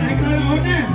I got it on now.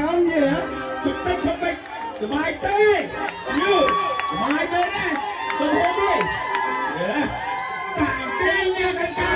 សบายទេយូសบายទេណាចូលហូបទេតាទេញ៉ាកណ្ដា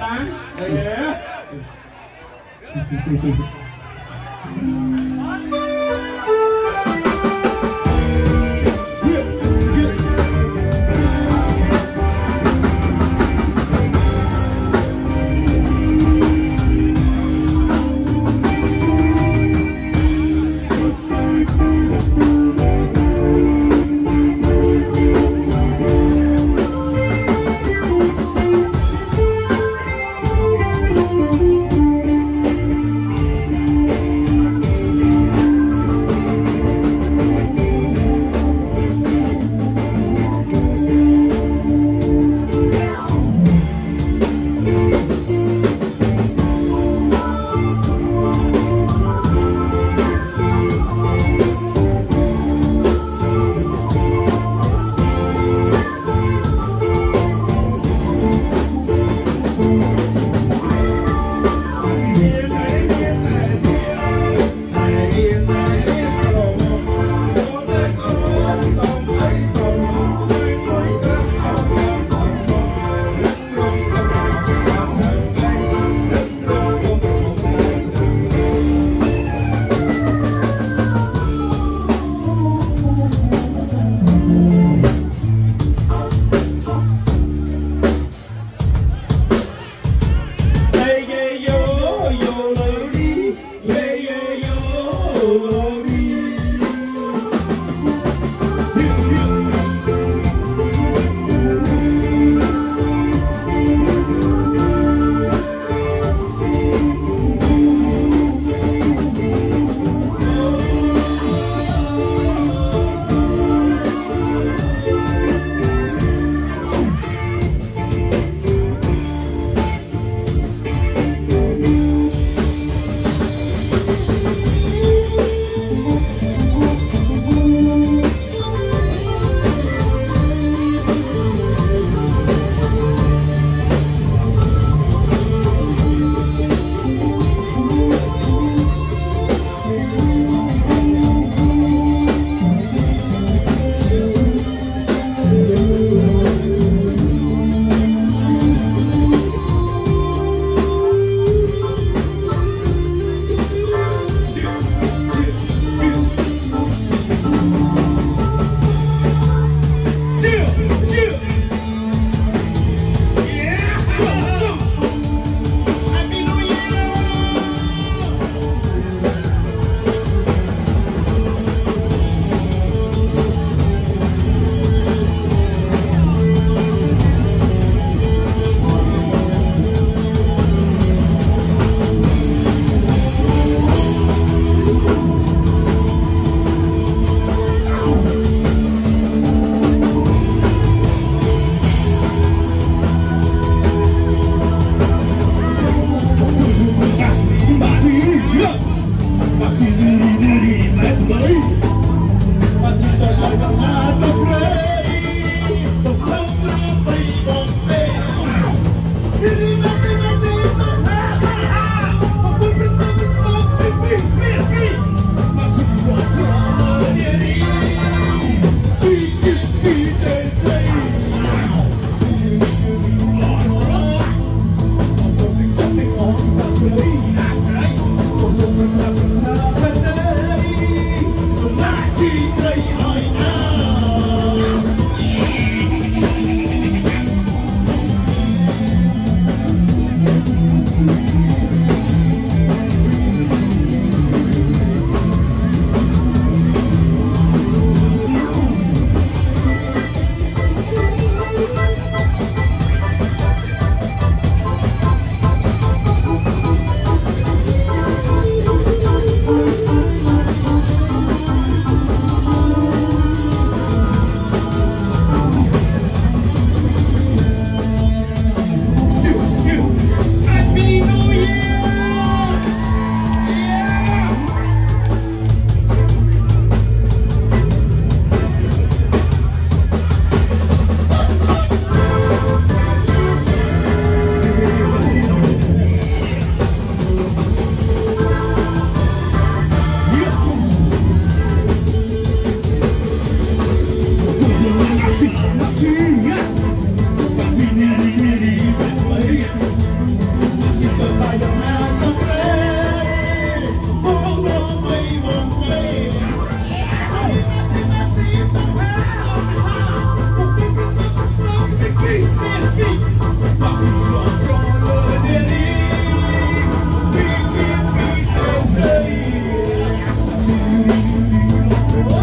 Yeah. Jesus.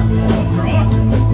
Oh.